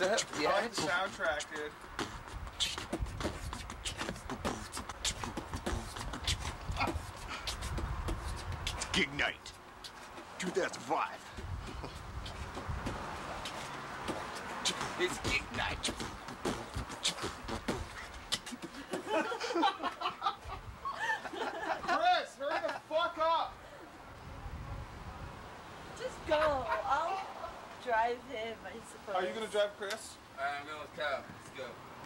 What's up? Yeah. like the soundtrack, dude. Gig Night 2005. It's Geek Night. Chris, hurry the fuck up! Just go. I'll drive him, I suppose. Are you gonna drive Chris? Alright, I'm going with Kyle. Let's go.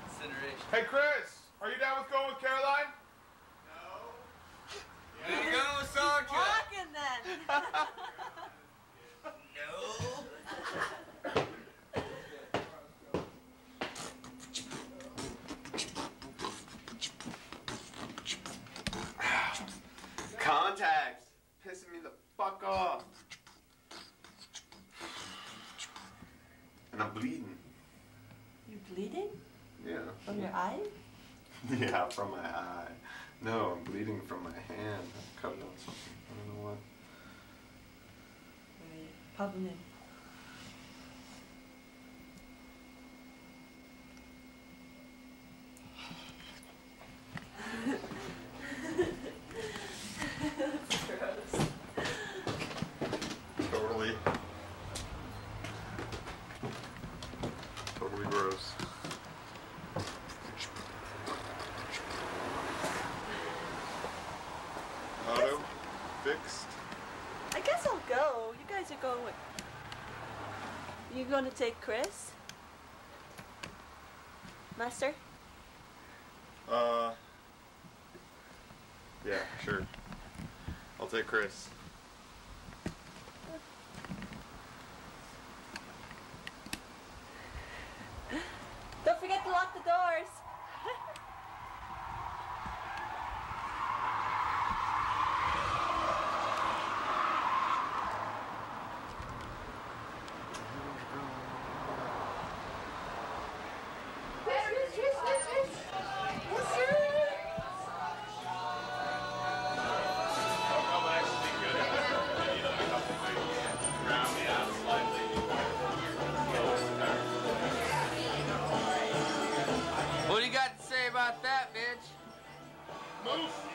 Consideration. Hey, Chris, are you down with going with Caroline? No. There you go, Sanka. Walking then. No. Contacts. Pissing me the fuck off. And I'm bleeding. You bleeding Yeah. from your eye? Yeah, from my eye. No, I'm bleeding from my hand. I'm cut on something. I don't know what. Right. Pop him in. That's gross. Totally. Totally gross. Auto fixed. I guess I'll go. You guys are going with. You going to take Chris? Master? Uh. Yeah, sure. I'll take Chris. About that, bitch? Kyle,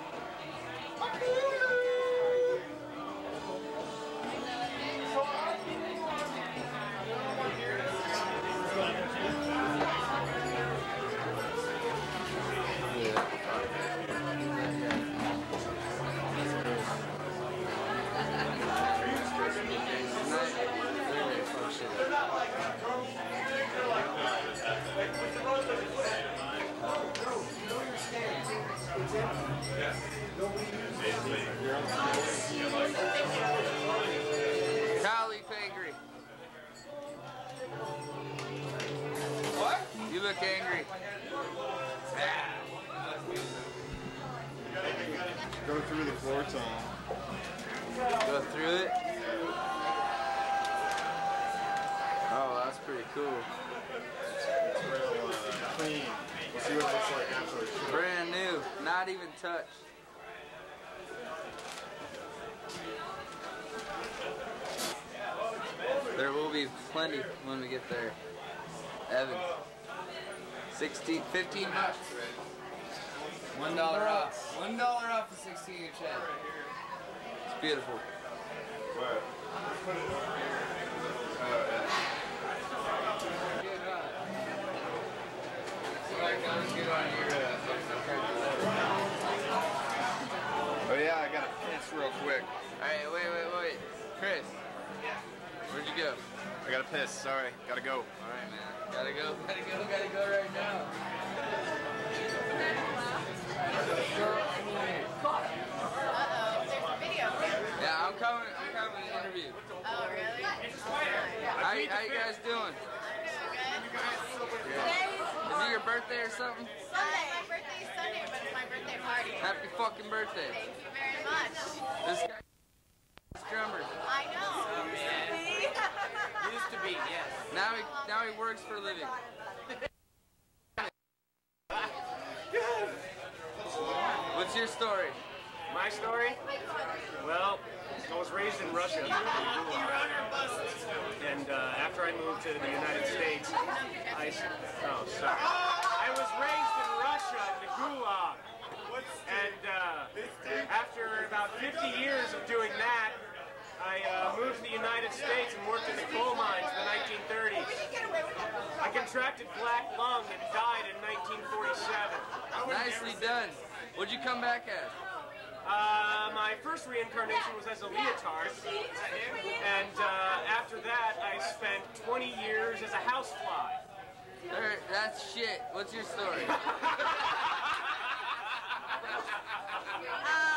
you look angry. What? You look angry. Go through the floor tunnel. Go through it. Oh, that's pretty cool. It's real uh, clean. We'll see what it looks like after. Brand new, not even touched. There will be plenty when we get there. Evan. 16, 15 bucks. One dollar off. One dollar off a 16 inch head. It's beautiful. What? Good, huh? So I gotta get on your, uh, Oh yeah, I gotta piss. Alright, wait, wait, wait. Chris. Where'd you go? I gotta piss. Sorry, gotta go. Alright, man. Gotta go, gotta go, gotta go right now. Uh-oh, there's a video. Yeah, I'm coming, I'm coming to interview. Oh, really? How, you- how you guys doing? Is it your birthday or something? Sunday. my birthday is Sunday, but it's my birthday party. Happy fucking birthday. Thank you very much. This guy drummer. I know. Used to be, yes. Now he now he works for a living. What's your story? My story? Well, I was raised in Russia. And uh, after I moved to the United States, I. Oh, sorry. I was raised in Russia in the Gulag. And uh, after about 50 years of doing that, I uh, moved to the United States and worked in the coal mines in the 1930s. I contracted black lung and died in 1947. Nicely done. What'd you come back as? Uh, my first reincarnation was as a leotard, and uh, after that I spent 20 years as a housefly. There, that's shit. What's your story? Uh,